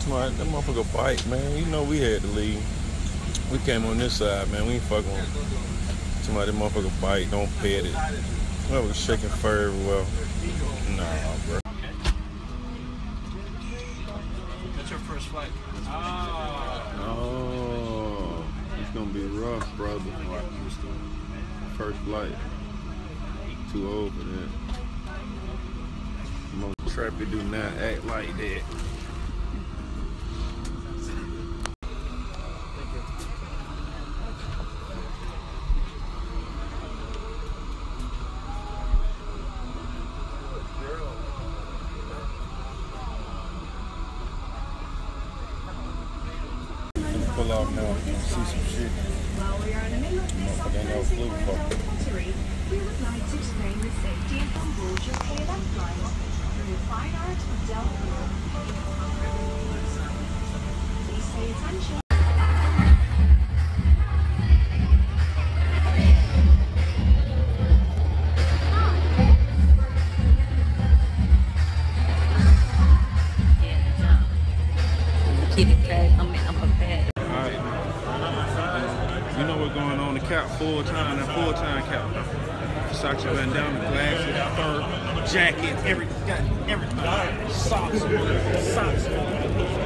Somebody, that motherfucker bite, man. You know we had to leave. We came on this side, man. We ain't fucking with somebody, that motherfucker bite. Don't pet it. was shaking fur well. Nah, bro. That's your first flight. Oh, it's gonna be rough, brother. First flight. Too old for that. Most trappy do not act like that. Pull off now. See some shit. While we are in the middle of this Motherfucker ain't no operating flu and we would like to explain the safety and composure for that flight through Fine Art Delaware. Please pay attention. Kitty cat, I mean, I'm a bad. You know what's going on? The cap full time, that full time cap. Versace bandana, glasses, fur, jacket, everything. Got everything. Socks. Socks.